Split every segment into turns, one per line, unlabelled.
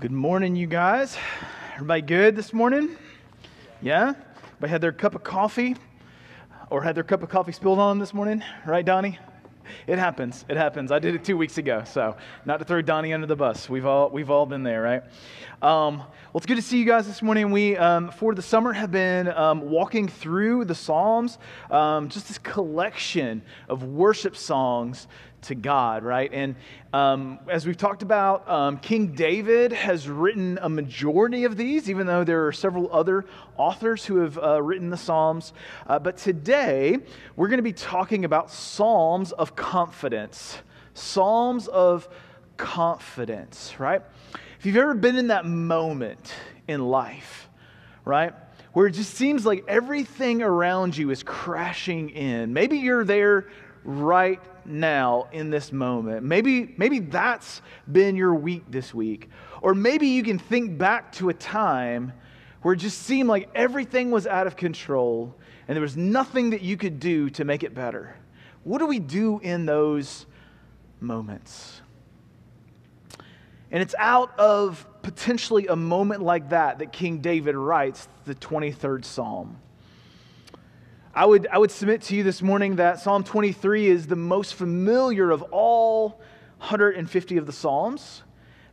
Good morning, you guys. Everybody good this morning? Yeah? Everybody had their cup of coffee or had their cup of coffee spilled on them this morning? Right, Donnie? It happens. It happens. I did it two weeks ago, so not to throw Donnie under the bus. We've all we've all been there, right? Um, well, it's good to see you guys this morning. We um, for the summer have been um, walking through the Psalms, um, just this collection of worship songs to God, right? And um, as we've talked about, um, King David has written a majority of these, even though there are several other authors who have uh, written the Psalms. Uh, but today, we're going to be talking about Psalms of confidence. Psalms of confidence, right? If you've ever been in that moment in life, right? Where it just seems like everything around you is crashing in. Maybe you're there right now in this moment. Maybe, maybe that's been your week this week. Or maybe you can think back to a time where it just seemed like everything was out of control and there was nothing that you could do to make it better. What do we do in those moments? And it's out of potentially a moment like that that King David writes the 23rd Psalm. I would, I would submit to you this morning that Psalm 23 is the most familiar of all 150 of the Psalms.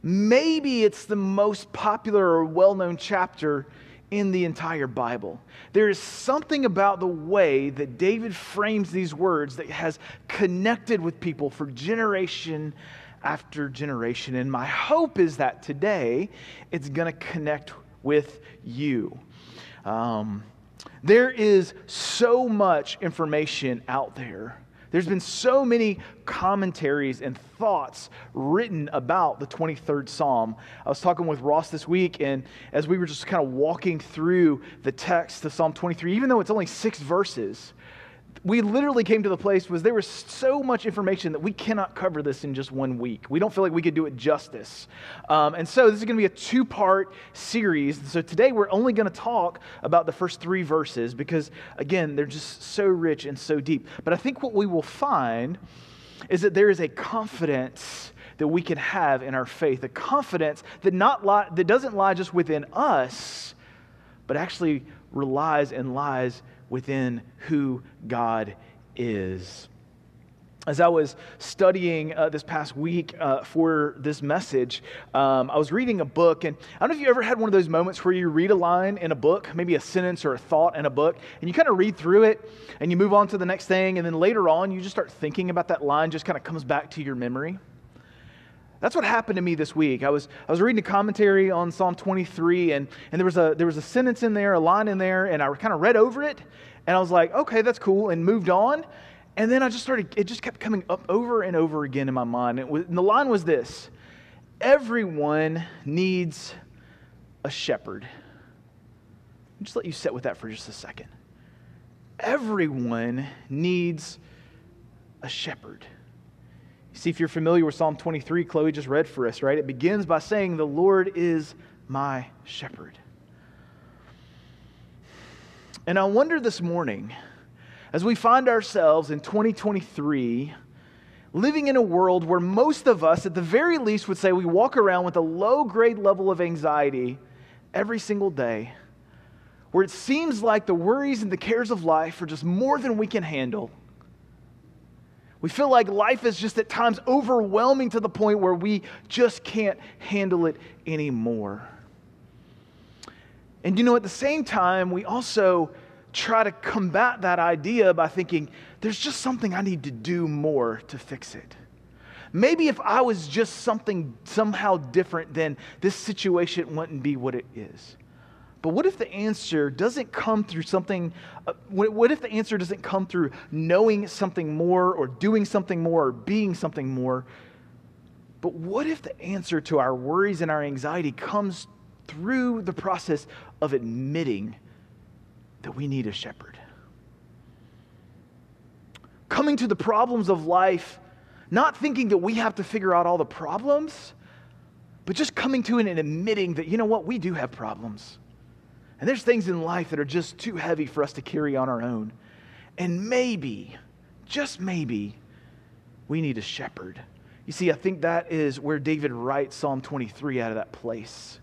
Maybe it's the most popular or well known chapter in the entire Bible. There is something about the way that David frames these words that has connected with people for generation after generation. And my hope is that today it's going to connect with you. Um, there is so much information out there. There's been so many commentaries and thoughts written about the 23rd Psalm. I was talking with Ross this week, and as we were just kind of walking through the text of Psalm 23, even though it's only six verses, we literally came to the place was there was so much information that we cannot cover this in just one week. We don't feel like we could do it justice. Um, and so this is going to be a two part series. So today we're only going to talk about the first three verses because, again, they're just so rich and so deep. But I think what we will find is that there is a confidence that we can have in our faith, a confidence that, not that doesn't lie just within us, but actually relies and lies within who God is. As I was studying uh, this past week uh, for this message, um, I was reading a book, and I don't know if you ever had one of those moments where you read a line in a book, maybe a sentence or a thought in a book, and you kind of read through it, and you move on to the next thing, and then later on, you just start thinking about that line, just kind of comes back to your memory. That's what happened to me this week. I was, I was reading a commentary on Psalm 23, and, and there, was a, there was a sentence in there, a line in there, and I kind of read over it, and I was like, okay, that's cool, and moved on. And then I just started, it just kept coming up over and over again in my mind. Was, and the line was this Everyone needs a shepherd. I'll just let you sit with that for just a second. Everyone needs a shepherd. See, if you're familiar with Psalm 23, Chloe just read for us, right? It begins by saying, The Lord is my shepherd. And I wonder this morning, as we find ourselves in 2023, living in a world where most of us, at the very least, would say we walk around with a low grade level of anxiety every single day, where it seems like the worries and the cares of life are just more than we can handle we feel like life is just at times overwhelming to the point where we just can't handle it anymore. And you know, at the same time, we also try to combat that idea by thinking, there's just something I need to do more to fix it. Maybe if I was just something somehow different, then this situation wouldn't be what it is. But what if the answer doesn't come through something? Uh, what if the answer doesn't come through knowing something more or doing something more or being something more? But what if the answer to our worries and our anxiety comes through the process of admitting that we need a shepherd? Coming to the problems of life, not thinking that we have to figure out all the problems, but just coming to it and admitting that, you know what, we do have problems. And there's things in life that are just too heavy for us to carry on our own. And maybe, just maybe, we need a shepherd. You see, I think that is where David writes Psalm 23 out of that place,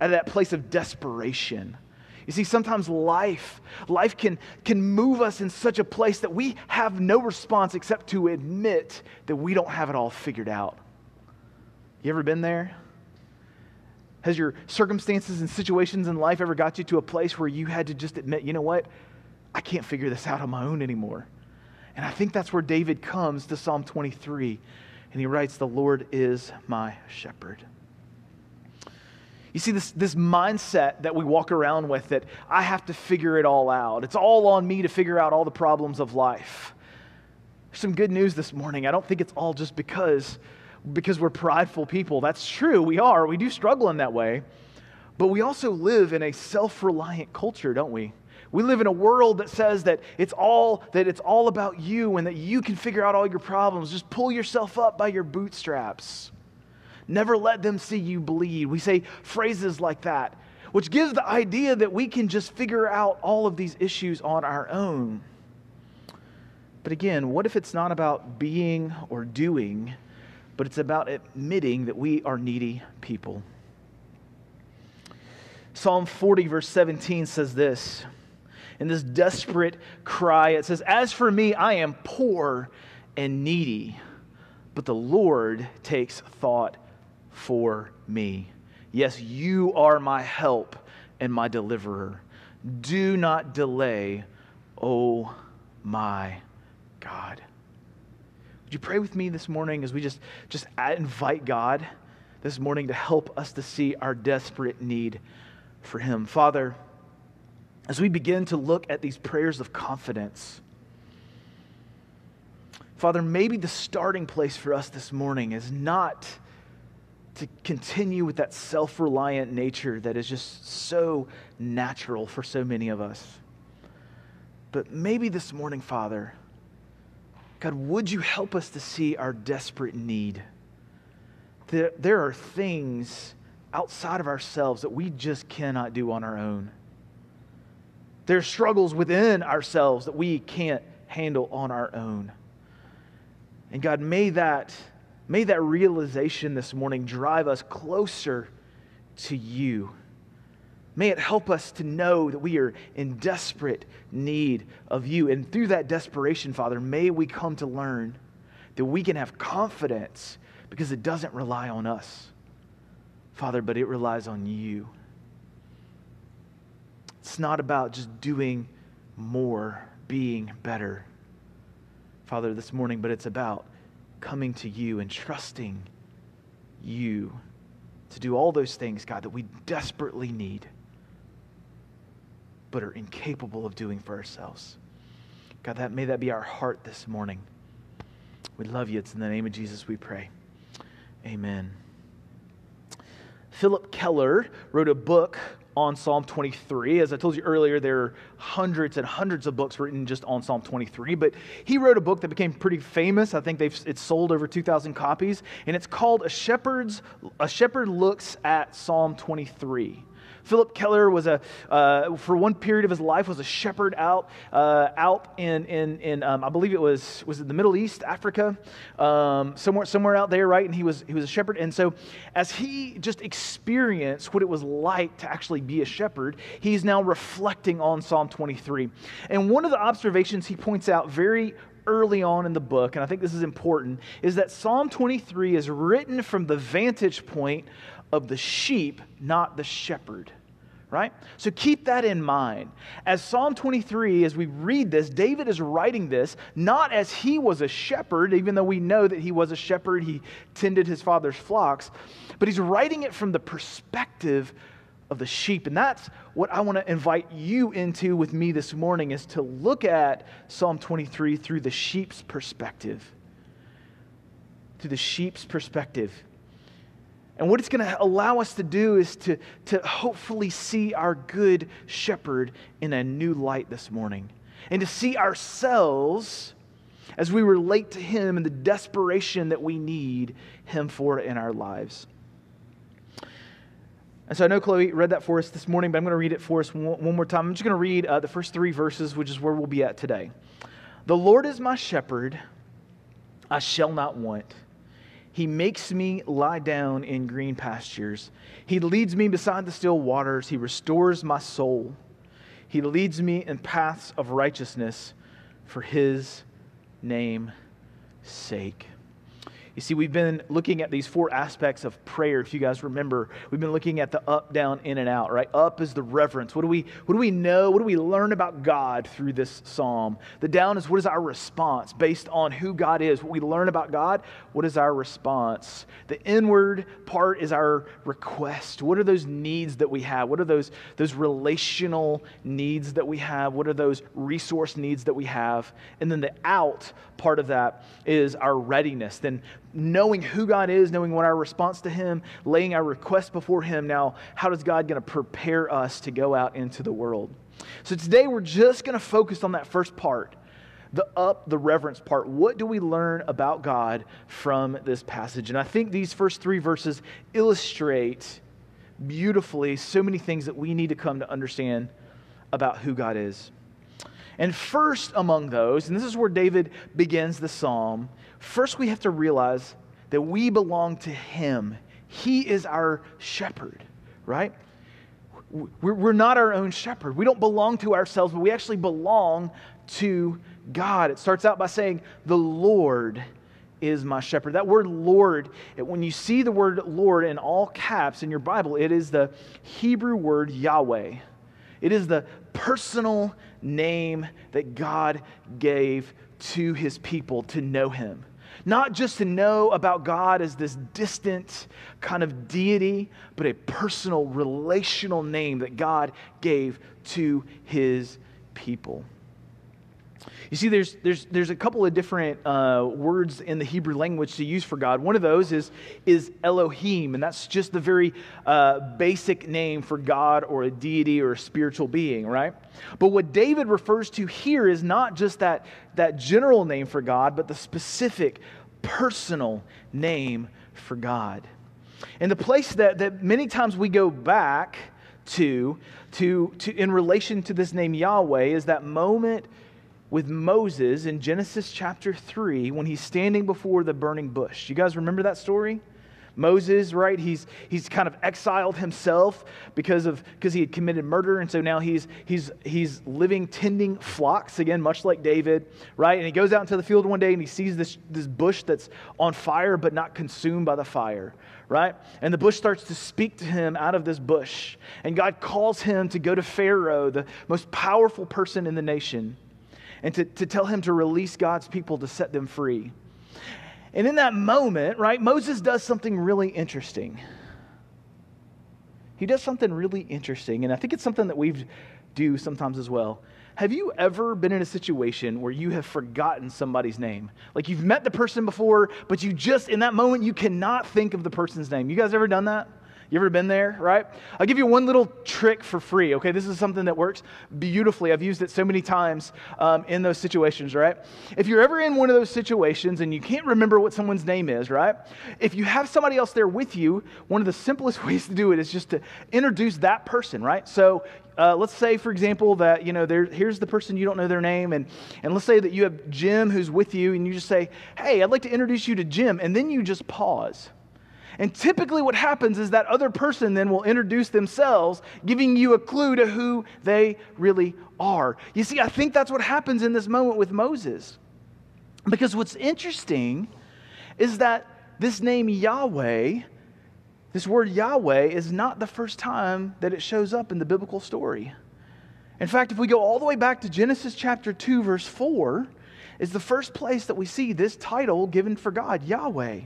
out of that place of desperation. You see, sometimes life, life can, can move us in such a place that we have no response except to admit that we don't have it all figured out. You ever been there? Has your circumstances and situations in life ever got you to a place where you had to just admit, you know what? I can't figure this out on my own anymore. And I think that's where David comes to Psalm 23 and he writes, The Lord is my shepherd. You see, this, this mindset that we walk around with that I have to figure it all out. It's all on me to figure out all the problems of life. There's some good news this morning. I don't think it's all just because, because we're prideful people. That's true, we are. We do struggle in that way. But we also live in a self reliant culture, don't we? We live in a world that says that it's all that it's all about you and that you can figure out all your problems. Just pull yourself up by your bootstraps. Never let them see you bleed. We say phrases like that, which gives the idea that we can just figure out all of these issues on our own. But again, what if it's not about being or doing, but it's about admitting that we are needy people? Psalm 40, verse 17 says this in this desperate cry. It says, As for me, I am poor and needy, but the Lord takes thought for me. Yes, you are my help and my deliverer. Do not delay, oh my God. Would you pray with me this morning as we just, just invite God this morning to help us to see our desperate need for Him? Father, as we begin to look at these prayers of confidence, Father, maybe the starting place for us this morning is not to continue with that self reliant nature that is just so natural for so many of us. But maybe this morning, Father, God, would you help us to see our desperate need? There, there are things outside of ourselves that we just cannot do on our own. There's struggles within ourselves that we can't handle on our own. And God, may that, may that realization this morning drive us closer to you. May it help us to know that we are in desperate need of you. And through that desperation, Father, may we come to learn that we can have confidence because it doesn't rely on us, Father, but it relies on you. It's not about just doing more, being better, Father, this morning, but it's about coming to you and trusting you to do all those things, God, that we desperately need, but are incapable of doing for ourselves. God, that may that be our heart this morning. We love you. It's in the name of Jesus we pray. Amen. Phillip Keller wrote a book on Psalm 23. As I told you earlier, there are hundreds and hundreds of books written just on Psalm 23, but he wrote a book that became pretty famous. I think they've, it's sold over 2,000 copies, and it's called A Shepherd's A Shepherd Looks at Psalm 23. Phillip Keller was a, uh, for one period of his life, was a shepherd out, uh, out in, in, in um, I believe it was, was it the Middle East, Africa, um, somewhere, somewhere out there, right? And he was, he was a shepherd. And so as he just experienced what it was like to actually be a shepherd, he's now reflecting on Psalm 23. And one of the observations he points out very early on in the book, and I think this is important, is that Psalm 23 is written from the vantage point of the sheep, not the shepherd. Right? So keep that in mind. As Psalm 23, as we read this, David is writing this not as he was a shepherd, even though we know that he was a shepherd, he tended his father's flocks, but he's writing it from the perspective of the sheep. And that's what I want to invite you into with me this morning is to look at Psalm 23 through the sheep's perspective. Through the sheep's perspective. And what it's going to allow us to do is to, to hopefully see our good shepherd in a new light this morning. And to see ourselves as we relate to him and the desperation that we need him for in our lives. And so I know Chloe read that for us this morning, but I'm going to read it for us one, more time. I'm just going to read uh, the first three verses, which is where we'll be at today. The Lord is my shepherd, I shall not want. He makes me lie down in green pastures. He leads me beside the still waters. He restores my soul. He leads me in paths of righteousness for his name's sake. You see, we've been looking at these four aspects of prayer. If you guys remember, we've been looking at the up, down, in, and out, right? Up is the reverence. What do we, what do we know? What do we learn about God through this psalm? The down is what is our response based on who God is? What we learn about God, what is our response? The inward part is our request. What are those needs that we have? What are those, those relational needs that we have? What are those resource needs that we have? And then the out part of that is our readiness. Then knowing who God is, knowing what our response to Him, laying our request before Him. Now, how does God going to prepare us to go out into the world? So today we're just going to focus on that first part, the up, the reverence part. What do we learn about God from this passage? And I think these first three verses illustrate beautifully so many things that we need to come to understand about who God is. And first among those, and this is where David begins the psalm, first we have to realize that we belong to him. He is our shepherd, right? We're not our own shepherd. We don't belong to ourselves, but we actually belong to God. It starts out by saying, The Lord is my shepherd. That word Lord, when you see the word Lord in all caps in your Bible, it is the Hebrew word Yahweh. It is the personal name that God gave to his people to know him. Not just to know about God as this distant kind of deity, but a personal, relational name that God gave to his people. You see, there's, there's, there's a couple of different uh, words in the Hebrew language to use for God. One of those is, is Elohim, and that's just the very uh, basic name for God or a deity or a spiritual being, right? But what David refers to here is not just that, that general name for God, but the specific, personal name for God. And the place that, that many times we go back to, to, to in relation to this name Yahweh is that moment with Moses in Genesis chapter 3 when he's standing before the burning bush. You guys remember that story? Moses, right? He's, he's kind of exiled himself because of because he had committed murder, and so now he's he's he's living tending flocks again, much like David, right? And he goes out into the field one day and he sees this this bush that's on fire but not consumed by the fire, right? And the bush starts to speak to him out of this bush, and God calls him to go to Pharaoh, the most powerful person in the nation and to, to tell him to release God's people to set them free. And in that moment, right, Moses does something really interesting. He does something really interesting, and I think it's something that we do sometimes as well. Have you ever been in a situation where you have forgotten somebody's name? Like you've met the person before, but you just, in that moment, you cannot think of the person's name. You guys ever done that? You ever been there, right? I'll give you one little trick for free, okay? This is something that works beautifully. I've used it so many times um, in those situations, right? If you're ever in one of those situations and you can't remember what someone's name is, right? If you have somebody else there with you, one of the simplest ways to do it is just to introduce that person, right? So uh, let's say, for example, that you know there, here's the person you don't know their name, and and let's say that you have Jim who's with you, and you just say, "Hey, I'd like to introduce you to Jim," and then you just pause and typically, what happens is that other person then will introduce themselves, giving you a clue to who they really are. You see, I think that's what happens in this moment with Moses. Because what's interesting is that this name Yahweh, this word Yahweh, is not the first time that it shows up in the biblical story. In fact, if we go all the way back to Genesis chapter 2, verse 4, is the first place that we see this title given for God, Yahweh.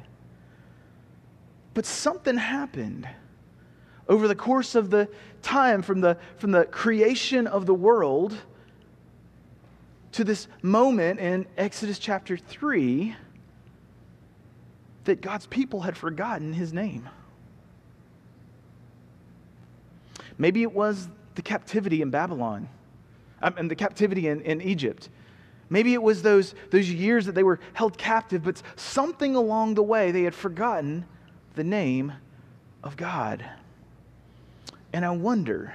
But something happened over the course of the time from the, from the creation of the world to this moment in Exodus chapter 3 that God's people had forgotten his name. Maybe it was the captivity in Babylon um, and the captivity in, in Egypt. Maybe it was those, those years that they were held captive, but something along the way they had forgotten the name of God. And I wonder,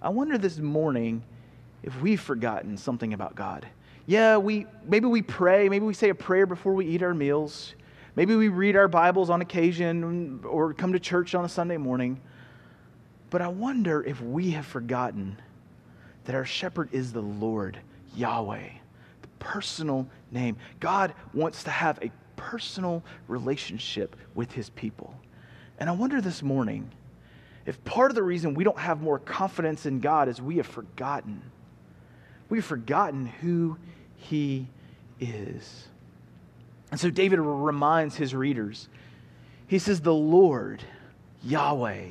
I wonder this morning if we've forgotten something about God. Yeah, we maybe we pray, maybe we say a prayer before we eat our meals. Maybe we read our Bibles on occasion or come to church on a Sunday morning. But I wonder if we have forgotten that our shepherd is the Lord, Yahweh, the personal name. God wants to have a personal relationship with his people. And I wonder this morning if part of the reason we don't have more confidence in God is we have forgotten. We've forgotten who he is. And so David reminds his readers he says, The Lord, Yahweh,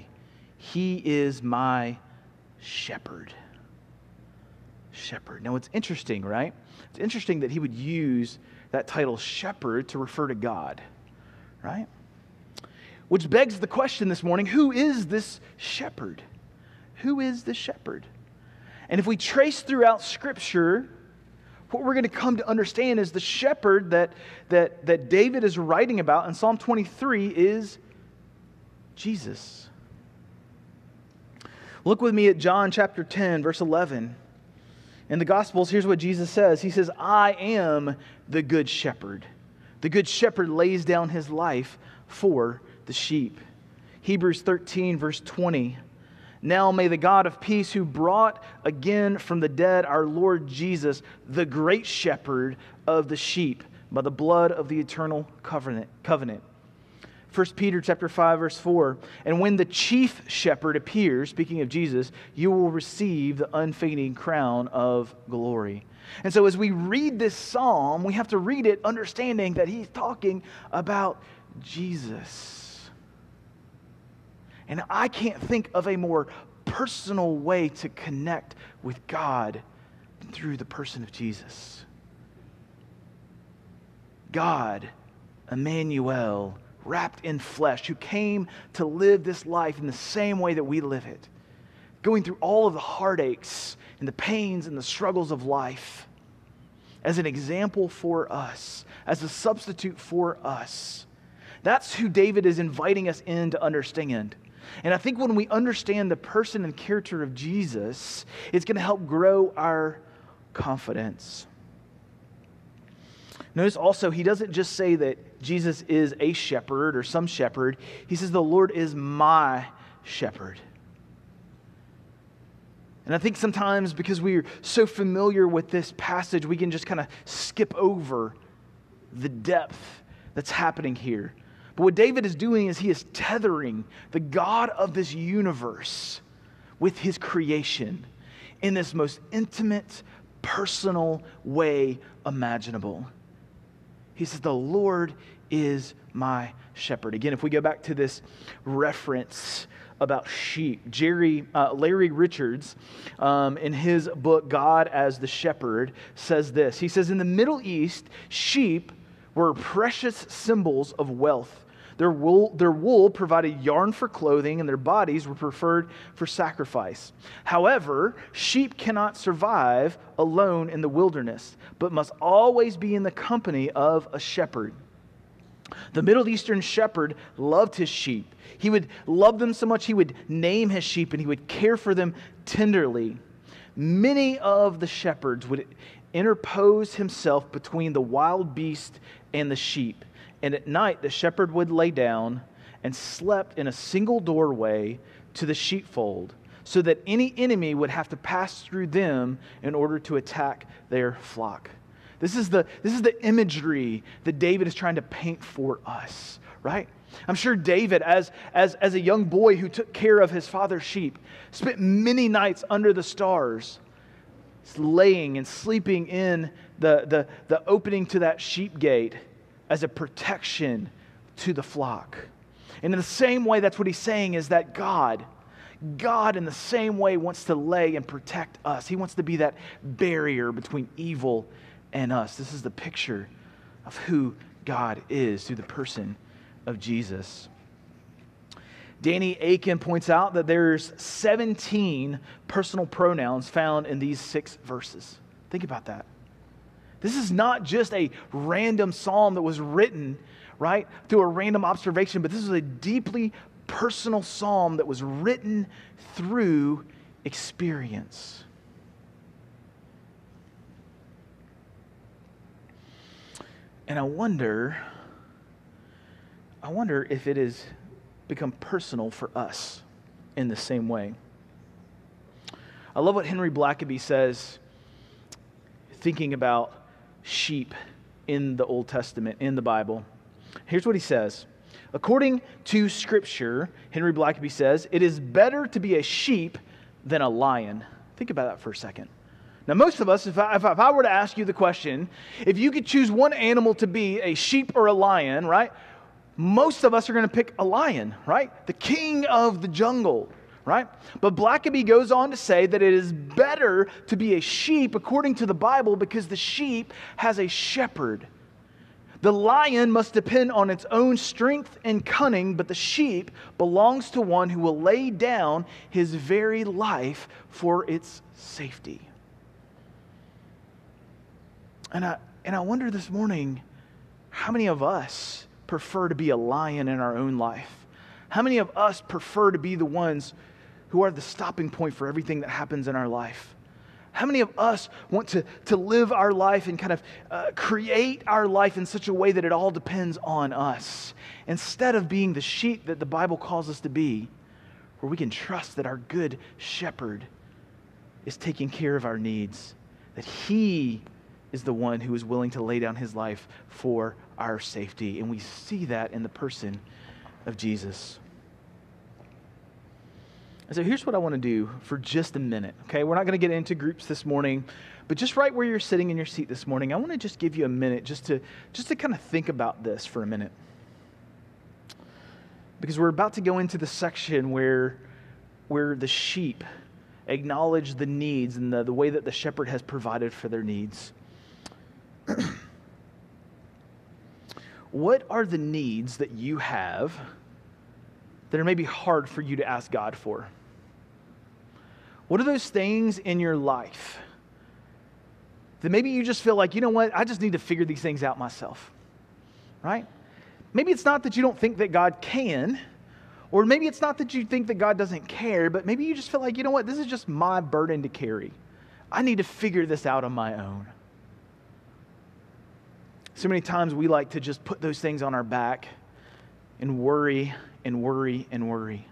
he is my shepherd. Shepherd. Now, it's interesting, right? It's interesting that he would use that title, shepherd, to refer to God, right? Which begs the question this morning who is this shepherd? Who is the shepherd? And if we trace throughout Scripture, what we're going to come to understand is the shepherd that, that, that David is writing about in Psalm 23 is Jesus. Look with me at John chapter 10, verse 11. In the Gospels, here's what Jesus says He says, I am the good shepherd. The good shepherd lays down his life for the sheep. Hebrews 13, verse 20. Now may the God of peace, who brought again from the dead our Lord Jesus, the great shepherd of the sheep, by the blood of the eternal covenant, covenant 1 Peter chapter 5 verse 4 and when the chief shepherd appears speaking of Jesus you will receive the unfading crown of glory. And so as we read this psalm we have to read it understanding that he's talking about Jesus. And I can't think of a more personal way to connect with God through the person of Jesus. God, Emmanuel, wrapped in flesh, who came to live this life in the same way that we live it, going through all of the heartaches and the pains and the struggles of life as an example for us, as a substitute for us. That's who David is inviting us in to understand. And I think when we understand the person and character of Jesus, it's going to help grow our confidence. Notice also, he doesn't just say that Jesus is a shepherd or some shepherd, he says, The Lord is my shepherd. And I think sometimes because we're so familiar with this passage, we can just kind of skip over the depth that's happening here. But what David is doing is he is tethering the God of this universe with his creation in this most intimate, personal way imaginable. He says, The Lord is my shepherd. Again, if we go back to this reference about sheep, Jerry, uh, Larry Richards, um, in his book, God as the Shepherd, says this. He says, In the Middle East, sheep were precious symbols of wealth their wool, their wool provided yarn for clothing, and their bodies were preferred for sacrifice. However, sheep cannot survive alone in the wilderness, but must always be in the company of a shepherd. The Middle Eastern shepherd loved his sheep. He would love them so much he would name his sheep and he would care for them tenderly. Many of the shepherds would interpose himself between the wild beast and the sheep and at night, the shepherd would lay down and slept in a single doorway to the sheepfold, so that any enemy would have to pass through them in order to attack their flock. This is the, this is the imagery that David is trying to paint for us, right? I'm sure David, as, as, as a young boy who took care of his father's sheep, spent many nights under the stars, laying and sleeping in the, the, the opening to that sheep gate as a protection to the flock. And in the same way, that's what he's saying is that God, God in the same way wants to lay and protect us. He wants to be that barrier between evil and us. This is the picture of who God is through the person of Jesus. Danny Akin points out that there's 17 personal pronouns found in these six verses. Think about that. This is not just a random psalm that was written, right, through a random observation, but this is a deeply personal psalm that was written through experience. And I wonder I wonder if it has become personal for us in the same way. I love what Henry Blackaby says, thinking about sheep in the Old Testament, in the Bible. Here's what he says According to Scripture, Henry Blackaby says, it is better to be a sheep than a lion. Think about that for a second. Now, most of us, if I, if I were to ask you the question, if you could choose one animal to be, a sheep or a lion, right? Most of us are going to pick a lion, right? The king of the jungle, right? But Blackaby goes on to say that it is better to be a sheep according to the Bible because the sheep has a shepherd. The lion must depend on its own strength and cunning, but the sheep belongs to one who will lay down his very life for its safety. And I, and I wonder this morning how many of us prefer to be a lion in our own life? How many of us prefer to be the ones who are the stopping point for everything that happens in our life? How many of us want to, to live our life and kind of uh, create our life in such a way that it all depends on us instead of being the sheep that the Bible calls us to be, where we can trust that our good shepherd is taking care of our needs, that he is the one who is willing to lay down his life for our safety. And we see that in the person of Jesus. And so here's what I want to do for just a minute, okay? We're not going to get into groups this morning, but just right where you're sitting in your seat this morning, I want to just give you a minute just to just to kind of think about this for a minute. Because we're about to go into the section where where the sheep acknowledge the needs and the, the way that the shepherd has provided for their needs. what are the needs that you have that are maybe hard for you to ask God for? What are those things in your life that maybe you just feel like, you know what, I just need to figure these things out myself, right? Maybe it's not that you don't think that God can, or maybe it's not that you think that God doesn't care, but maybe you just feel like, you know what, this is just my burden to carry. I need to figure this out on my own. So many times we like to just put those things on our back and worry and worry and worry.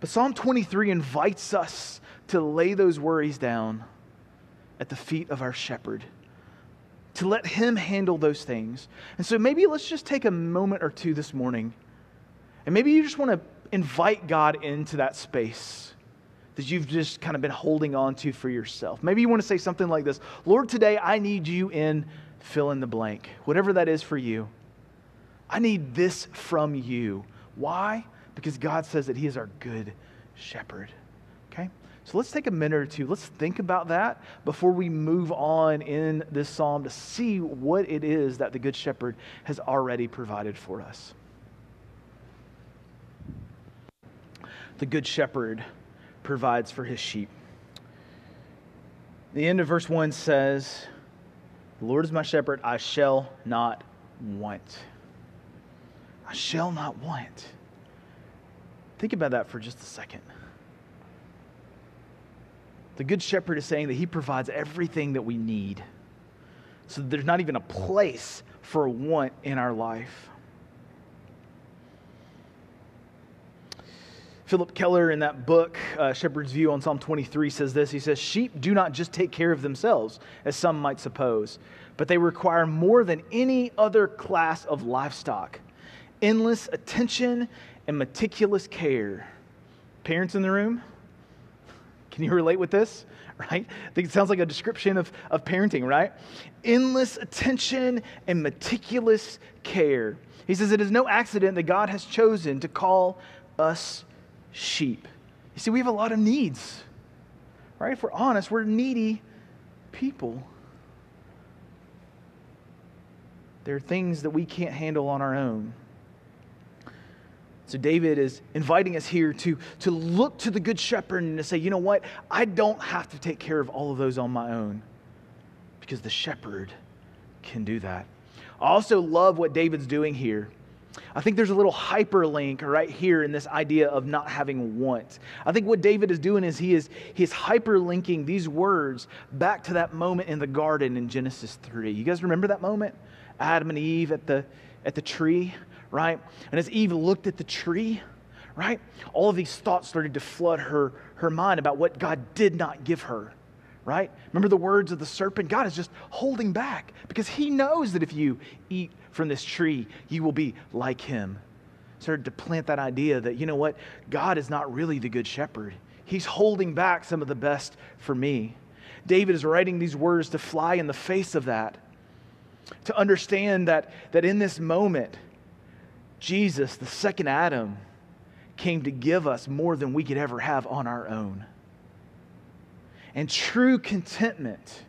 But Psalm 23 invites us to lay those worries down at the feet of our shepherd, to let him handle those things. And so maybe let's just take a moment or two this morning, and maybe you just want to invite God into that space that you've just kind of been holding on to for yourself. Maybe you want to say something like this Lord, today I need you in fill in the blank, whatever that is for you. I need this from you. Why? Because God says that He is our good shepherd. Okay? So let's take a minute or two. Let's think about that before we move on in this psalm to see what it is that the good shepherd has already provided for us. The good shepherd provides for his sheep. The end of verse 1 says, the Lord is my shepherd, I shall not want. I shall not want. Think about that for just a second. The Good Shepherd is saying that He provides everything that we need. So there's not even a place for a want in our life. Phillip Keller, in that book, uh, Shepherd's View on Psalm 23, says this. He says, Sheep do not just take care of themselves, as some might suppose, but they require more than any other class of livestock endless attention and meticulous care. Parents in the room, can you relate with this? Right? I think it sounds like a description of, of parenting, right? Endless attention and meticulous care. He says, It is no accident that God has chosen to call us sheep. You see, we have a lot of needs, right? If we're honest, we're needy people. There are things that we can't handle on our own. So David is inviting us here to, to look to the Good Shepherd and to say, you know what? I don't have to take care of all of those on my own because the shepherd can do that. I also love what David's doing here. I think there's a little hyperlink right here in this idea of not having want. I think what David is doing is he is he is hyperlinking these words back to that moment in the garden in Genesis 3. You guys remember that moment? Adam and Eve at the at the tree, right? And as Eve looked at the tree, right, all of these thoughts started to flood her, her mind about what God did not give her, right? Remember the words of the serpent? God is just holding back because he knows that if you eat from this tree, you will be like him. Started to plant that idea that, you know what, God is not really the good shepherd. He's holding back some of the best for me. David is writing these words to fly in the face of that, to understand that, that in this moment, Jesus, the second Adam, came to give us more than we could ever have on our own. And true contentment,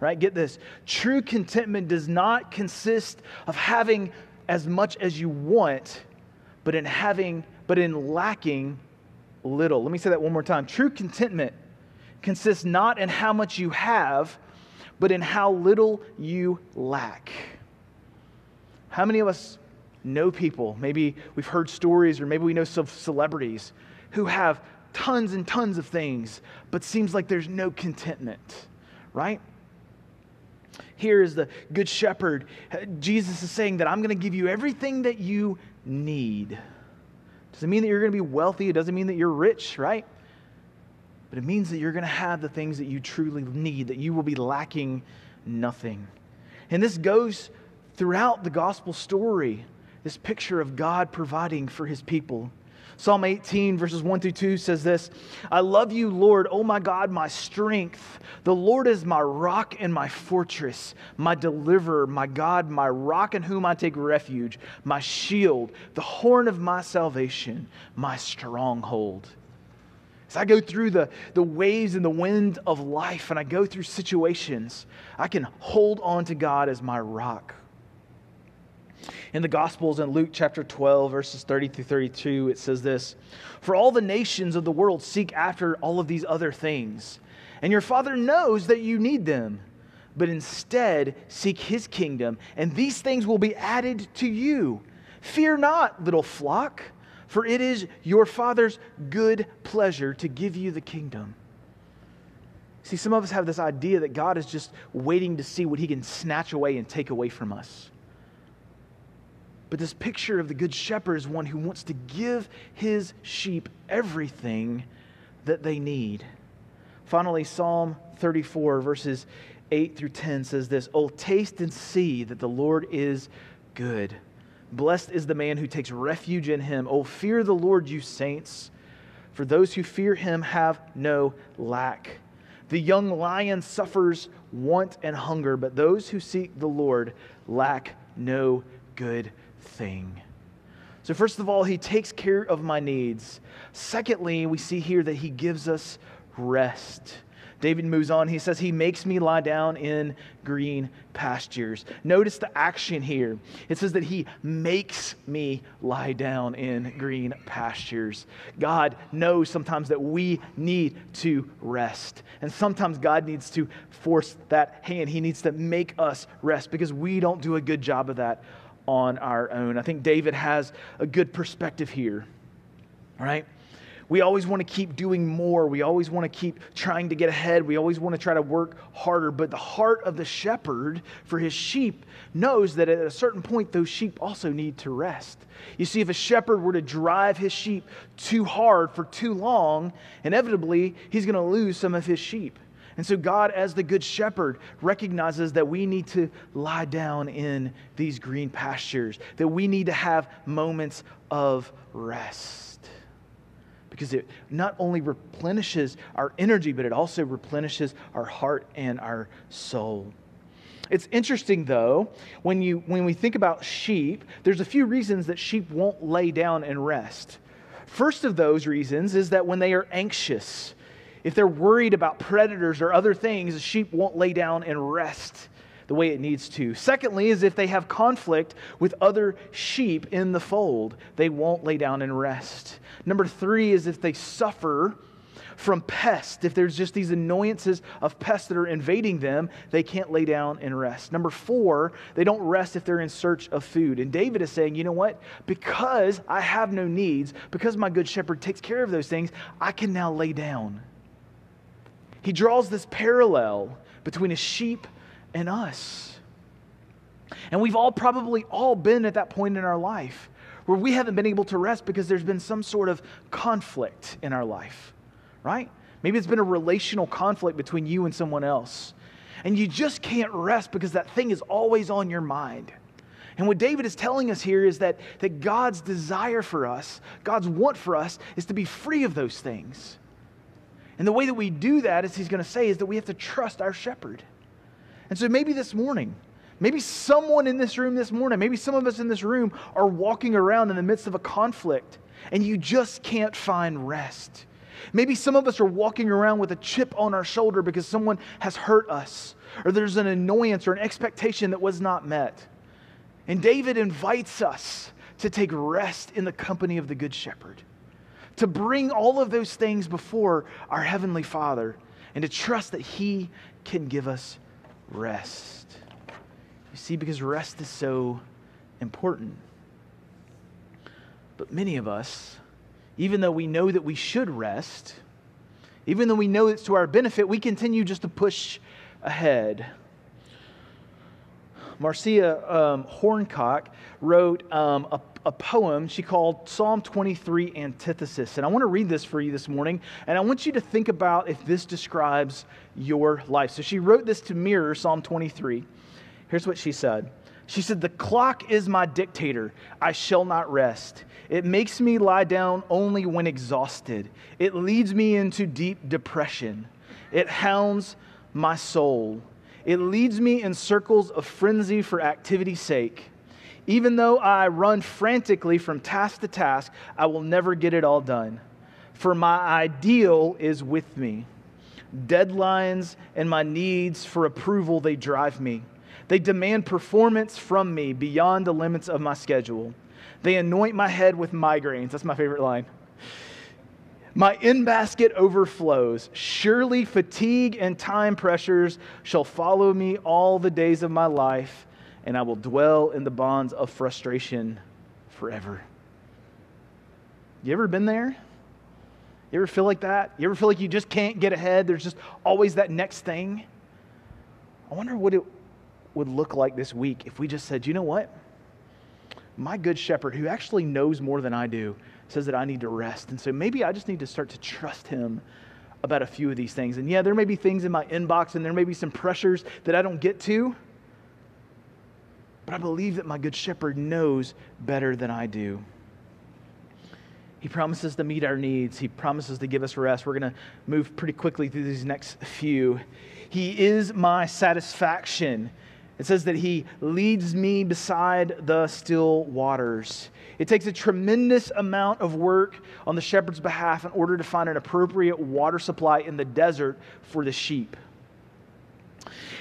right? Get this. True contentment does not consist of having as much as you want, but in having, but in lacking little. Let me say that one more time. True contentment consists not in how much you have, but in how little you lack. How many of us know people? Maybe we've heard stories, or maybe we know some celebrities who have tons and tons of things, but seems like there's no contentment, right? Here is the Good Shepherd. Jesus is saying that I'm going to give you everything that you need. Does it mean that you're going to be wealthy? It doesn't mean that you're rich, right? But it means that you're going to have the things that you truly need, that you will be lacking nothing. And this goes throughout the gospel story this picture of God providing for his people. Psalm 18, verses 1 through 2 says this I love you, Lord, oh my God, my strength. The Lord is my rock and my fortress, my deliverer, my God, my rock in whom I take refuge, my shield, the horn of my salvation, my stronghold. As I go through the, the waves and the wind of life and I go through situations, I can hold on to God as my rock. In the Gospels, in Luke chapter 12, verses 30 through 32, it says this For all the nations of the world seek after all of these other things, and your Father knows that you need them. But instead, seek his kingdom, and these things will be added to you. Fear not, little flock, for it is your Father's good pleasure to give you the kingdom. See, some of us have this idea that God is just waiting to see what he can snatch away and take away from us. But this picture of the Good Shepherd is one who wants to give his sheep everything that they need. Finally, Psalm 34, verses 8 through 10 says this Oh, taste and see that the Lord is good. Blessed is the man who takes refuge in him. Oh, fear the Lord, you saints, for those who fear him have no lack. The young lion suffers want and hunger, but those who seek the Lord lack no good thing. So, first of all, he takes care of my needs. Secondly, we see here that he gives us rest. David moves on. He says, He makes me lie down in green pastures. Notice the action here. It says that He makes me lie down in green pastures. God knows sometimes that we need to rest. And sometimes God needs to force that hand. He needs to make us rest because we don't do a good job of that on our own. I think David has a good perspective here, right? We always want to keep doing more. We always want to keep trying to get ahead. We always want to try to work harder. But the heart of the shepherd for his sheep knows that at a certain point, those sheep also need to rest. You see, if a shepherd were to drive his sheep too hard for too long, inevitably, he's going to lose some of his sheep. And so, God, as the Good Shepherd, recognizes that we need to lie down in these green pastures, that we need to have moments of rest. Because it not only replenishes our energy, but it also replenishes our heart and our soul. It's interesting, though, when, you, when we think about sheep, there's a few reasons that sheep won't lay down and rest. First of those reasons is that when they are anxious, if they're worried about predators or other things, the sheep won't lay down and rest the way it needs to. Secondly, is if they have conflict with other sheep in the fold, they won't lay down and rest. Number three is if they suffer from pests, if there's just these annoyances of pests that are invading them, they can't lay down and rest. Number four, they don't rest if they're in search of food. And David is saying, you know what? Because I have no needs, because my good shepherd takes care of those things, I can now lay down. He draws this parallel between a sheep and us. And we've all probably all been at that point in our life where we haven't been able to rest because there's been some sort of conflict in our life, right? Maybe it's been a relational conflict between you and someone else. And you just can't rest because that thing is always on your mind. And what David is telling us here is that, that God's desire for us, God's want for us, is to be free of those things. And the way that we do that, as he's going to say, is that we have to trust our shepherd. And so maybe this morning, maybe someone in this room this morning, maybe some of us in this room are walking around in the midst of a conflict and you just can't find rest. Maybe some of us are walking around with a chip on our shoulder because someone has hurt us, or there's an annoyance or an expectation that was not met. And David invites us to take rest in the company of the Good Shepherd, to bring all of those things before our Heavenly Father, and to trust that He can give us rest. You see, because rest is so important. But many of us, even though we know that we should rest, even though we know it's to our benefit, we continue just to push ahead. Marcia um, Hornok wrote um, a, a, poem she called Psalm 23 Antithesis. And I want to read this for you this morning. And I want you to think about if this describes your life. So she wrote this to mirror Psalm 23. Here's what she said She said, The clock is my dictator. I shall not rest. It makes me lie down only when exhausted. It leads me into deep depression. It hounds my soul. It leads me in circles of frenzy for activity's sake. Even though I run frantically from task to task, I will never get it all done. For my ideal is with me. Deadlines and my needs for approval, they drive me. They demand performance from me beyond the limits of my schedule. They anoint my head with migraines. That's my favorite line. My in basket overflows. Surely fatigue and time pressures shall follow me all the days of my life, and I will dwell in the bonds of frustration forever. You ever been there? You ever feel like that? You ever feel like you just can't get ahead? There's just always that next thing? I wonder what it would look like this week if we just said, you know what? My good shepherd, who actually knows more than I do, says that I need to rest. And so maybe I just need to start to trust him about a few of these things. And yeah, there may be things in my inbox and there may be some pressures that I don't get to. But I believe that my good shepherd knows better than I do. He promises to meet our needs. He promises to give us rest. We're going to move pretty quickly through these next few. He is my satisfaction. It says that He leads me beside the still waters. It takes a tremendous amount of work on the shepherd's behalf in order to find an appropriate water supply in the desert for the sheep.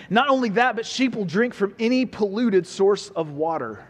Not only that, but sheep will drink from any polluted source of water.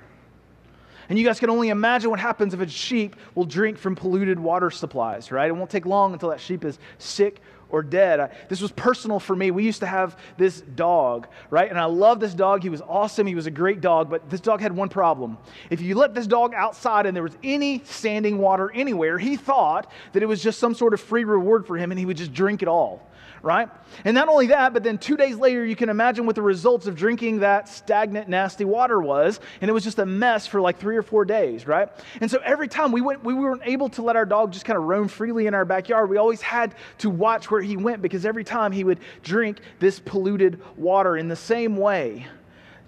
And you guys can only imagine what happens if a sheep will drink from polluted water supplies, right? It won't take long until that sheep is sick or dead. I, this was personal for me. We used to have this dog, right? And I love this dog. He was awesome. He was a great dog, but this dog had one problem. If you let this dog outside and there was any standing water anywhere, he thought that it was just some sort of free reward for him and he would just drink it all right? And not only that, but then two days later, you can imagine what the results of drinking that stagnant, nasty water was. And it was just a mess for like three or four days, right? And so every time we, went, we weren't able to let our dog just kind of roam freely in our backyard, we always had to watch where he went because every time he would drink this polluted water in the same way.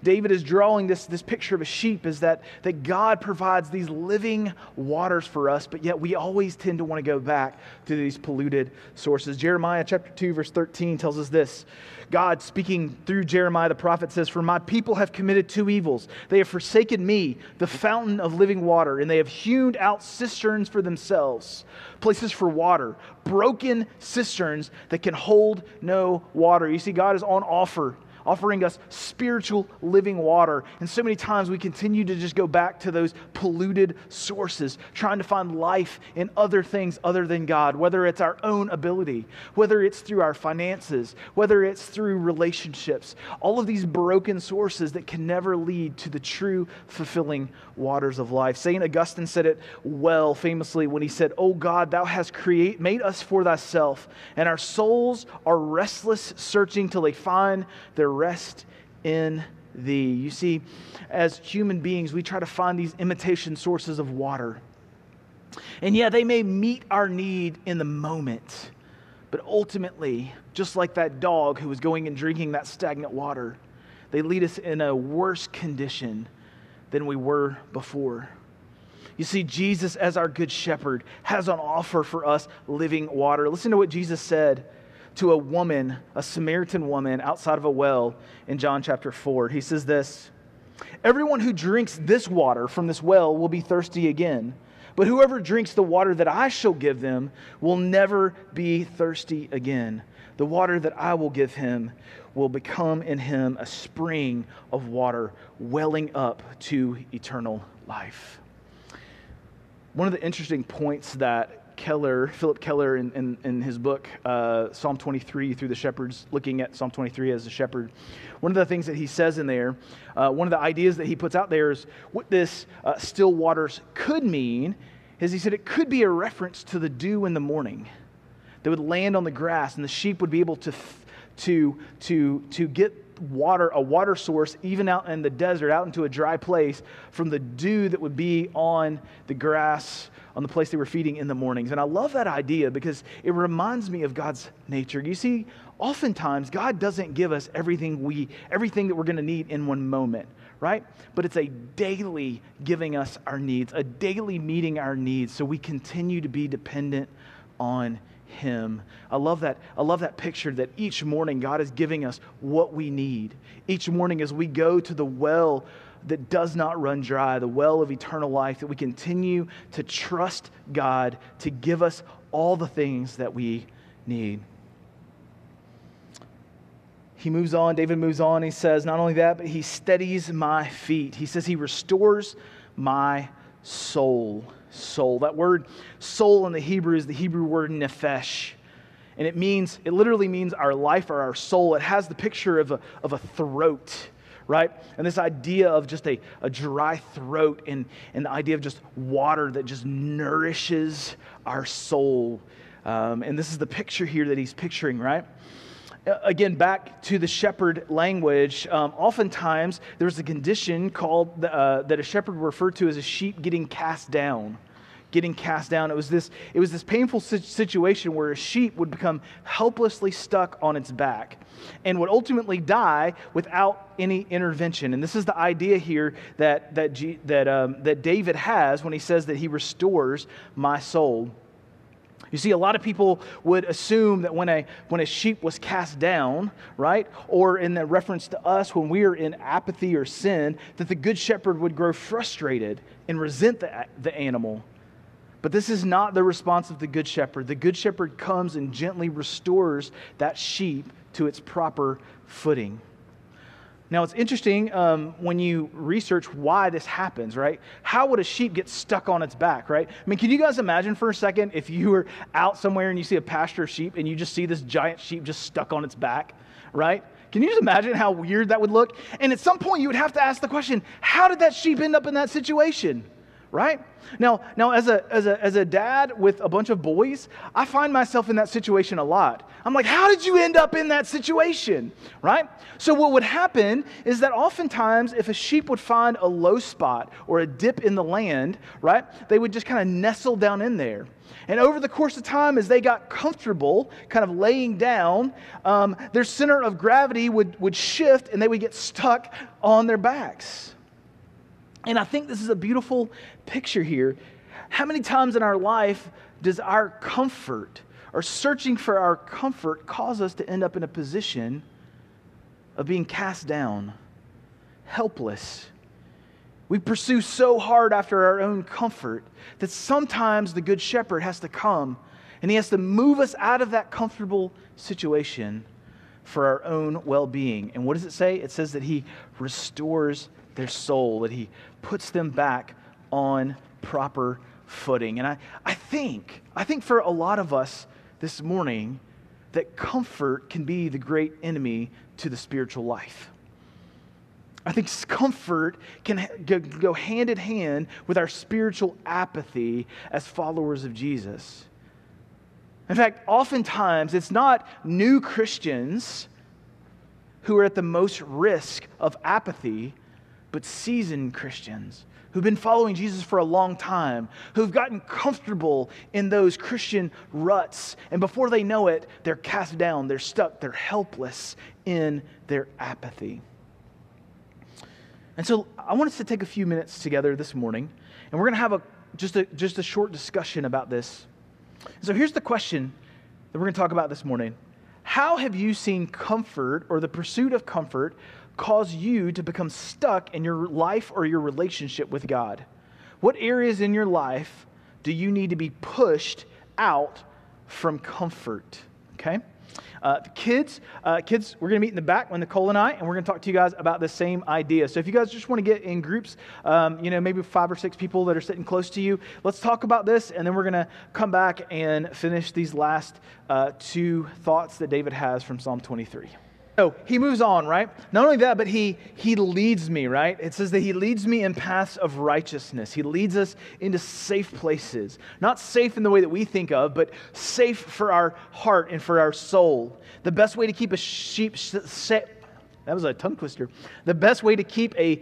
David is drawing this, this picture of a sheep is that, that God provides these living waters for us, but yet we always tend to want to go back to these polluted sources. Jeremiah chapter 2, verse 13 tells us this. God, speaking through Jeremiah the prophet, says, For my people have committed two evils. They have forsaken me, the fountain of living water, and they have hewn out cisterns for themselves, places for water, broken cisterns that can hold no water. You see, God is on offer offering us spiritual living water. And so many times we continue to just go back to those polluted sources, trying to find life in other things other than God, whether it's our own ability, whether it's through our finances, whether it's through relationships. All of these broken sources that can never lead to the true, fulfilling waters of life. St. Augustine said it well famously when he said, Oh God, thou hast create, made us for thyself, and our souls are restless, searching till they find their rest in thee. You see, as human beings, we try to find these imitation sources of water. And yeah, they may meet our need in the moment, but ultimately, just like that dog who was going and drinking that stagnant water, they lead us in a worse condition than we were before. You see, Jesus, as our good shepherd, has on offer for us living water. Listen to what Jesus said to a woman, a Samaritan woman, outside of a well in John chapter 4. He says this Everyone who drinks this water from this well will be thirsty again. But whoever drinks the water that I shall give them will never be thirsty again. The water that I will give him will become in him a spring of water welling up to eternal life. One of the interesting points that Keller, Phillip Keller, in, in, in his book, uh, Psalm 23, through the shepherds, looking at Psalm 23 as a shepherd, one of the things that he says in there, uh, one of the ideas that he puts out there is what this uh, still waters could mean is he said it could be a reference to the dew in the morning that would land on the grass and the sheep would be able to, to, to, to get water, a water source, even out in the desert, out into a dry place, from the dew that would be on the grass, on the place they were feeding in the mornings. And I love that idea because it reminds me of God's nature. You see, oftentimes God doesn't give us everything we, everything that we're going to need in one moment right? But it's a daily giving us our needs, a daily meeting our needs so we continue to be dependent on him. I love that. I love that picture that each morning God is giving us what we need. Each morning as we go to the well that does not run dry, the well of eternal life, that we continue to trust God to give us all the things that we need. He moves on, David moves on. He says, Not only that, but he steadies my feet. He says, He restores my soul soul. That word soul in the Hebrew is the Hebrew word nephesh. And it means, it literally means our life or our soul. It has the picture of a, of a throat, right? And this idea of just a, a dry throat and, and the idea of just water that just nourishes our soul. Um, and this is the picture here that he's picturing, right? again, back to the shepherd language, um, oftentimes there's a condition called uh, that a shepherd referred to as a sheep getting cast down. Getting cast down. It was this, it was this painful situation where a sheep would become helplessly stuck on its back and would ultimately die without any intervention. And this is the idea here that, that, G, that, um, that David has when he says that he restores my soul. You see, a lot of people would assume that when a, when a sheep was cast down, right, or in the reference to us when we are in apathy or sin, that the good shepherd would grow frustrated and resent the, the animal. But this is not the response of the good shepherd. The good shepherd comes and gently restores that sheep to its proper footing. Now, it's interesting um, when you research why this happens, right? How would a sheep get stuck on its back, right? I mean, can you guys imagine for a second if you were out somewhere and you see a pasture of sheep and you just see this giant sheep just stuck on its back, right? Can you just imagine how weird that would look? And at some point, you would have to ask the question how did that sheep end up in that situation? Right? Now, now as, a, as, a, as a dad with a bunch of boys, I find myself in that situation a lot. I'm like, how did you end up in that situation, right? So, what would happen is that oftentimes, if a sheep would find a low spot or a dip in the land, right, they would just kind of nestle down in there. And over the course of time, as they got comfortable, kind of laying down, um, their center of gravity would, would shift and they would get stuck on their backs. And I think this is a beautiful picture here. How many times in our life does our comfort or searching for our comfort cause us to end up in a position of being cast down, helpless? We pursue so hard after our own comfort that sometimes the Good Shepherd has to come and he has to move us out of that comfortable situation for our own well being. And what does it say? It says that he restores their soul, that he puts them back on proper footing. And I, I think, I think for a lot of us this morning, that comfort can be the great enemy to the spiritual life. I think comfort can go hand in hand with our spiritual apathy as followers of Jesus. In fact, oftentimes it's not new Christians who are at the most risk of apathy, but seasoned Christians who've been following Jesus for a long time, who've gotten comfortable in those Christian ruts. And before they know it, they're cast down, they're stuck, they're helpless in their apathy. And so I want us to take a few minutes together this morning, and we're going to have a, just, a, just a short discussion about this. So here's the question that we're going to talk about this morning How have you seen comfort or the pursuit of comfort cause you to become stuck in your life or your relationship with God? What areas in your life do you need to be pushed out from comfort? Okay? Uh, kids, uh, kids, we're going to meet in the back when Nicole and I, and we're going to talk to you guys about the same idea. So if you guys just want to get in groups, um, you know, maybe five or six people that are sitting close to you, let's talk about this, and then we're going to come back and finish these last uh, two thoughts that David has from Psalm 23. So he moves on, right? Not only that, but he, he leads me, right? It says that he leads me in paths of righteousness. He leads us into safe places. Not safe in the way that we think of, but safe for our heart and for our soul. The best way to keep a sheep safe, that was a tongue twister. The best way to keep a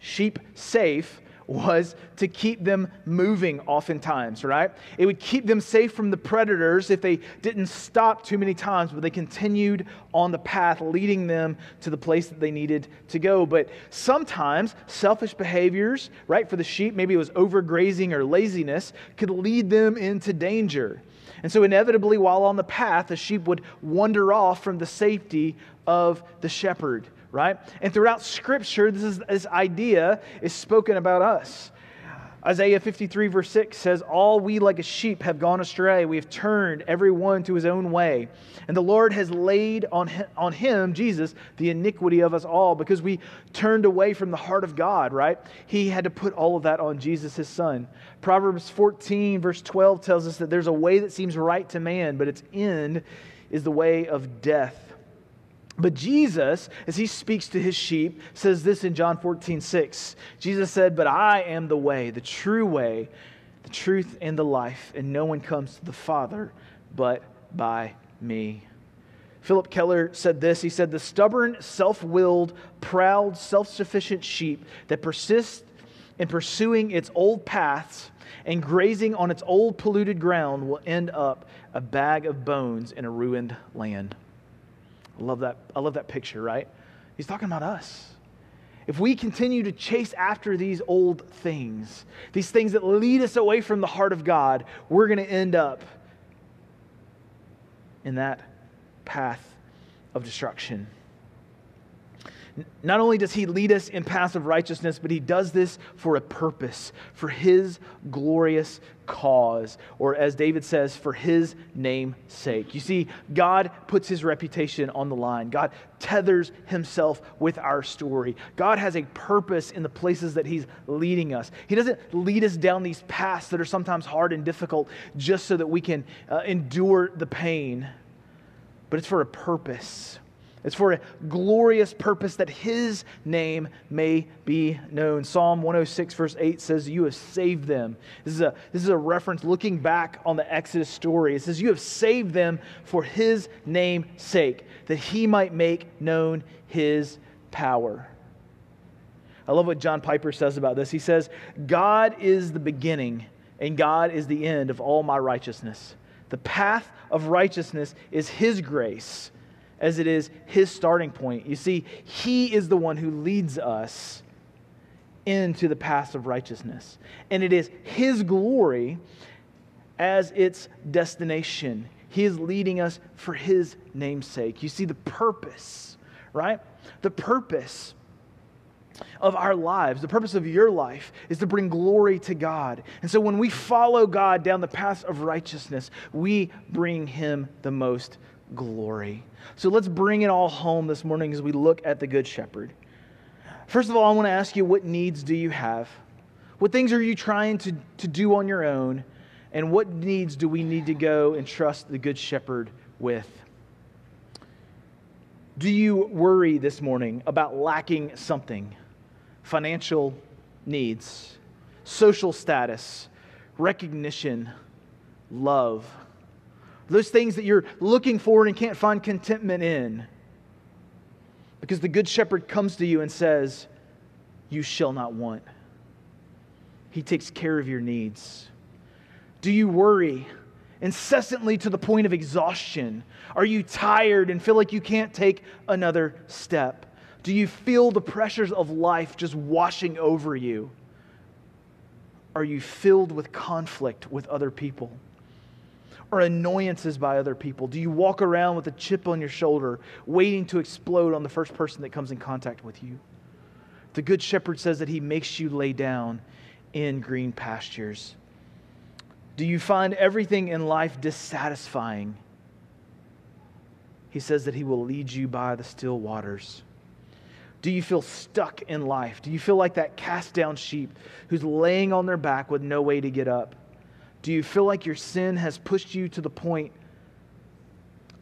sheep safe was to keep them moving oftentimes, right? It would keep them safe from the predators if they didn't stop too many times, but they continued on the path leading them to the place that they needed to go. But sometimes selfish behaviors, right, for the sheep, maybe it was overgrazing or laziness, could lead them into danger. And so, inevitably, while on the path, the sheep would wander off from the safety of the shepherd right? And throughout Scripture, this, is, this idea is spoken about us. Isaiah 53, verse 6 says, All we like a sheep have gone astray. We have turned every one to his own way. And the Lord has laid on him, on him, Jesus, the iniquity of us all because we turned away from the heart of God, right? He had to put all of that on Jesus, his son. Proverbs 14, verse 12 tells us that there's a way that seems right to man, but its end is the way of death. But Jesus, as he speaks to his sheep, says this in John 14, 6. Jesus said, But I am the way, the true way, the truth, and the life, and no one comes to the Father but by me. Phillip Keller said this. He said, The stubborn, self willed, proud, self sufficient sheep that persists in pursuing its old paths and grazing on its old polluted ground will end up a bag of bones in a ruined land. I love that, I love that picture, right? He's talking about us. If we continue to chase after these old things, these things that lead us away from the heart of God, we're going to end up in that path of destruction. Not only does he lead us in paths of righteousness, but he does this for a purpose, for his glorious cause, or as David says, for his name's sake. You see, God puts his reputation on the line. God tethers himself with our story. God has a purpose in the places that he's leading us. He doesn't lead us down these paths that are sometimes hard and difficult just so that we can uh, endure the pain, but it's for a purpose. It's for a glorious purpose that his name may be known. Psalm 106, verse 8 says, You have saved them. This is, a, this is a reference looking back on the Exodus story. It says, You have saved them for his name's sake, that he might make known his power. I love what John Piper says about this. He says, God is the beginning and God is the end of all my righteousness. The path of righteousness is his grace as it is his starting point. You see, he is the one who leads us into the path of righteousness. And it is his glory as its destination. He is leading us for his namesake. You see the purpose, right? The purpose of our lives, the purpose of your life, is to bring glory to God. And so when we follow God down the path of righteousness, we bring him the most glory. So let's bring it all home this morning as we look at the Good Shepherd. First of all, I want to ask you what needs do you have? What things are you trying to, to do on your own? And what needs do we need to go and trust the Good Shepherd with? Do you worry this morning about lacking something? Financial needs, social status, recognition, love those things that you're looking for and can't find contentment in. Because the Good Shepherd comes to you and says, You shall not want. He takes care of your needs. Do you worry incessantly to the point of exhaustion? Are you tired and feel like you can't take another step? Do you feel the pressures of life just washing over you? Are you filled with conflict with other people? Or annoyances by other people? Do you walk around with a chip on your shoulder, waiting to explode on the first person that comes in contact with you? The Good Shepherd says that he makes you lay down in green pastures. Do you find everything in life dissatisfying? He says that he will lead you by the still waters. Do you feel stuck in life? Do you feel like that cast down sheep who's laying on their back with no way to get up? Do you feel like your sin has pushed you to the point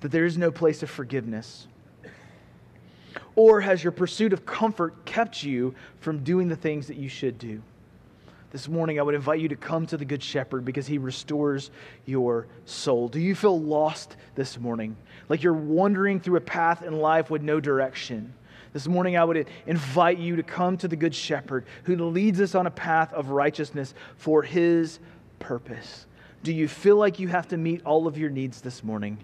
that there is no place of forgiveness? Or has your pursuit of comfort kept you from doing the things that you should do? This morning, I would invite you to come to the Good Shepherd because he restores your soul. Do you feel lost this morning? Like you're wandering through a path in life with no direction? This morning, I would invite you to come to the Good Shepherd who leads us on a path of righteousness for his purpose. Do you feel like you have to meet all of your needs this morning?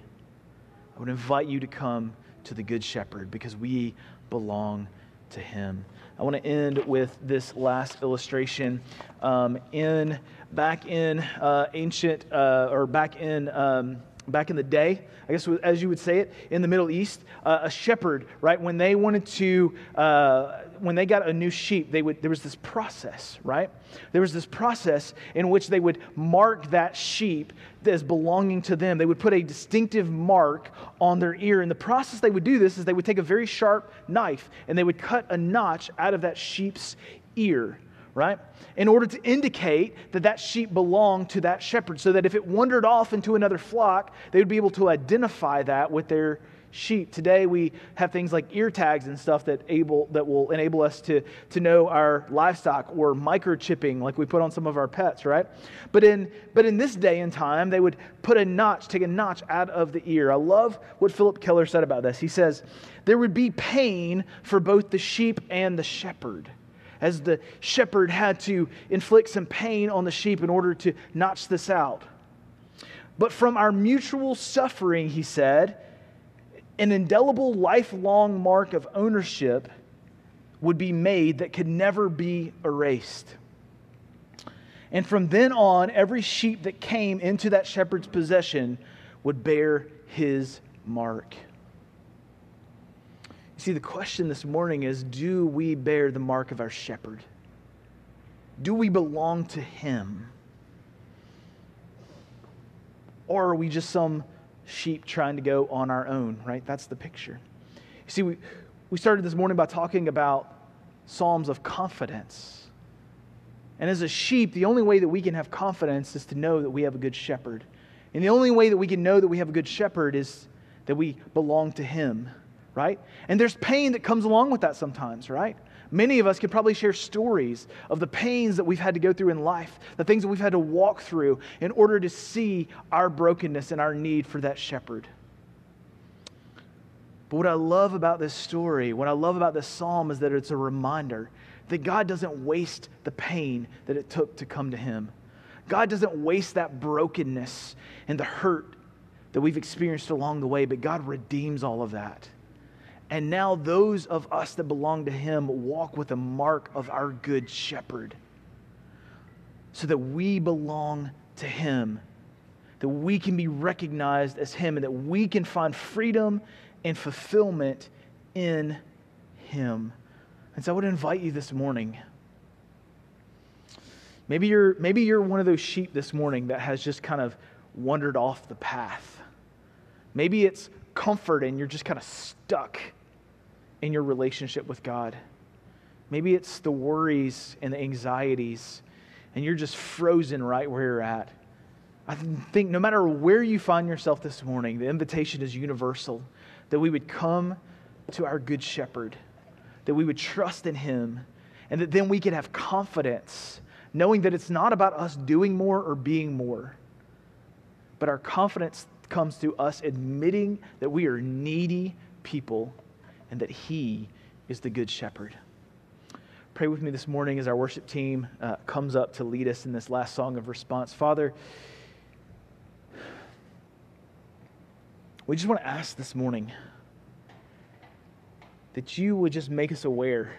I would invite you to come to the Good Shepherd because we belong to him. I want to end with this last illustration. Um, in back in uh, ancient uh, or back in um, back in the day, I guess as you would say it, in the Middle East, uh, a shepherd, right, when they wanted to, uh, when they got a new sheep, they would, there was this process, right? There was this process in which they would mark that sheep as belonging to them. They would put a distinctive mark on their ear. And the process they would do this is they would take a very sharp knife and they would cut a notch out of that sheep's ear right? In order to indicate that that sheep belonged to that shepherd, so that if it wandered off into another flock, they would be able to identify that with their sheep. Today we have things like ear tags and stuff that able that will enable us to, to know our livestock or microchipping like we put on some of our pets, right? But in but in this day and time, they would put a notch, take a notch out of the ear. I love what Phillip Keller said about this. He says, there would be pain for both the sheep and the shepherd as the shepherd had to inflict some pain on the sheep in order to notch this out. But from our mutual suffering, he said, an indelible lifelong mark of ownership would be made that could never be erased. And from then on, every sheep that came into that shepherd's possession would bear his mark. See, the question this morning is do we bear the mark of our shepherd? Do we belong to him? Or are we just some sheep trying to go on our own, right? That's the picture. You see, we, we started this morning by talking about Psalms of confidence. And as a sheep, the only way that we can have confidence is to know that we have a good shepherd. And the only way that we can know that we have a good shepherd is that we belong to him right? And there's pain that comes along with that sometimes, right? Many of us could probably share stories of the pains that we've had to go through in life, the things that we've had to walk through in order to see our brokenness and our need for that shepherd. But what I love about this story, what I love about this psalm is that it's a reminder that God doesn't waste the pain that it took to come to Him. God doesn't waste that brokenness and the hurt that we've experienced along the way, but God redeems all of that. And now those of us that belong to him walk with a mark of our good shepherd so that we belong to him, that we can be recognized as him, and that we can find freedom and fulfillment in him. And so I would invite you this morning. Maybe you're, maybe you're one of those sheep this morning that has just kind of wandered off the path. Maybe it's comfort and you're just kind of stuck in your relationship with God. Maybe it's the worries and the anxieties, and you're just frozen right where you're at. I think no matter where you find yourself this morning, the invitation is universal that we would come to our good shepherd, that we would trust in him, and that then we could have confidence, knowing that it's not about us doing more or being more, but our confidence comes through us admitting that we are needy people and that He is the Good Shepherd. Pray with me this morning as our worship team uh, comes up to lead us in this last song of response. Father, we just want to ask this morning that you would just make us aware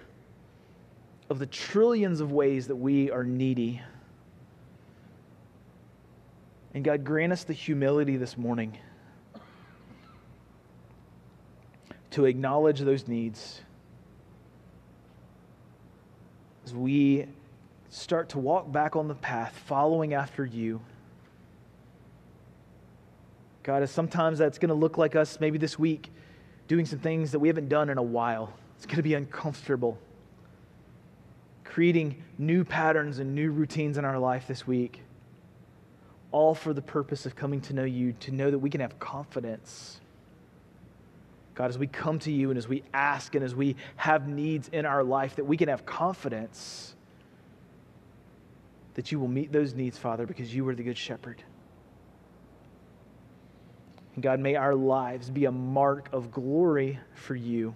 of the trillions of ways that we are needy. And God, grant us the humility this morning to acknowledge those needs as we start to walk back on the path, following after you. God, as sometimes that's going to look like us maybe this week doing some things that we haven't done in a while. It's going to be uncomfortable. Creating new patterns and new routines in our life this week, all for the purpose of coming to know you, to know that we can have confidence. God, as we come to you and as we ask and as we have needs in our life, that we can have confidence that you will meet those needs, Father, because you are the good shepherd. And God, may our lives be a mark of glory for you.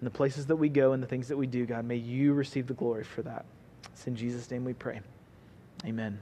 In the places that we go and the things that we do, God, may you receive the glory for that. It's in Jesus' name we pray. Amen.